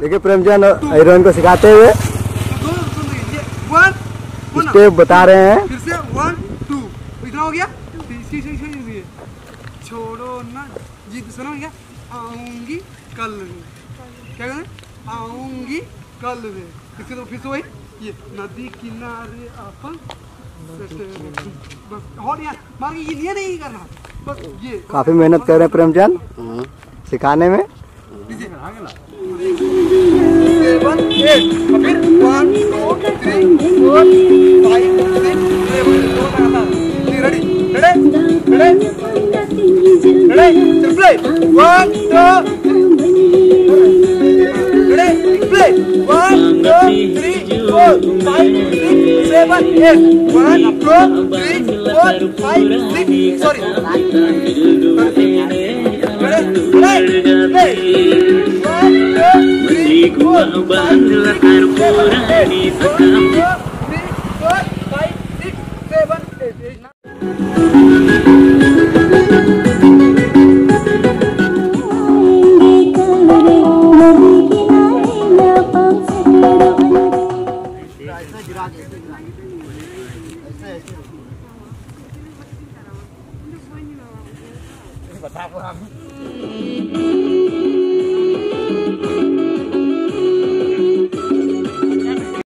देखिए प्रेमचंद हीरोइन को सिखाते हुए है स्टेप बता रहे हैं। फिर से वन टू इतना हो गया? छोड़ो ना। जीत सुनो क्या आऊँगी कल क्या कहते आऊँगी कल में। इसके तो फिर से वही। ये नदी किनारे अपन बस और यार मार के ये ये नहीं करना। बस ये। काफ़ी मेहनत कर रहे हैं प्रेमचंद। सिखाने में। seven, eight. Kabir, one, two, three, four, five, six, seven, eight. Ready? Ready? Ready? Ready? Play. One, two, three. Ready? Play. One, two, three, four, five, six, seven, eight. One, two, three, four, five, six. Sorry. Ready? Play. Play. One. bahula harmoni sekam बता